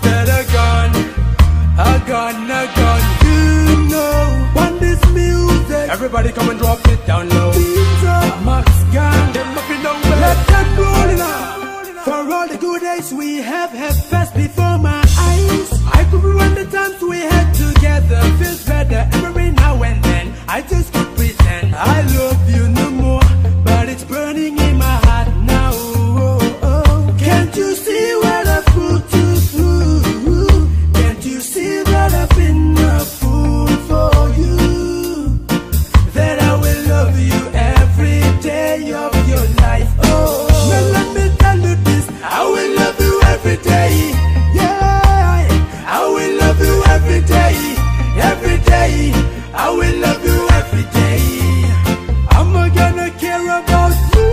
that are gone, are gone, are gone. You know, this music, everybody come and drop it down low. Max them up in nowhere. Let them roll it out. For all the good days we have have passed before my every day. Yeah, I will love you every day, every day. I will love you every day. I'm gonna care about you.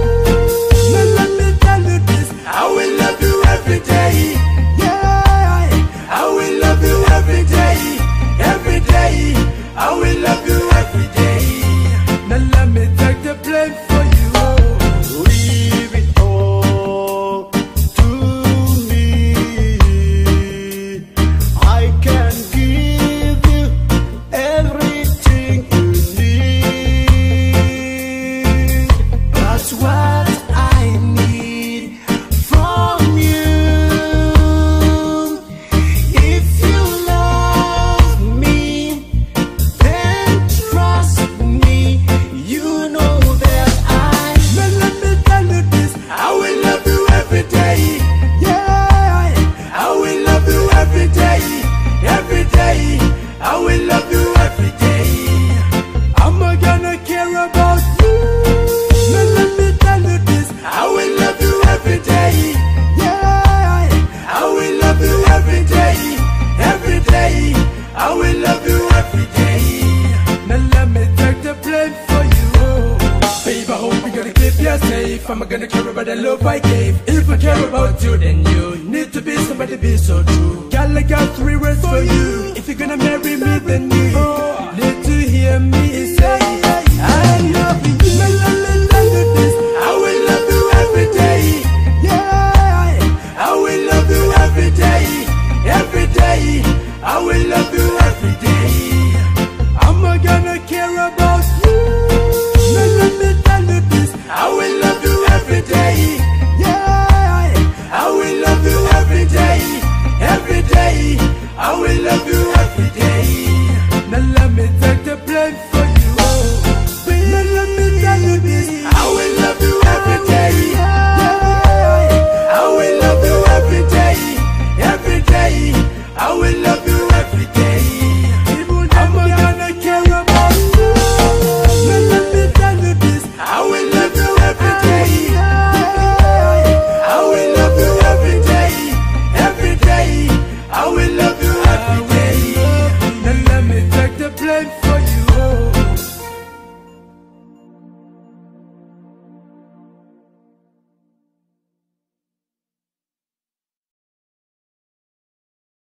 Now let me tell you this: I will love you every day. Yeah, I will love you every day, every day. I will If I'm gonna care about the love I gave. If I care about you then you Need to be somebody be so true. Girl I got three words for you. If you're gonna marry me then you Need to hear me say I love you. Every day.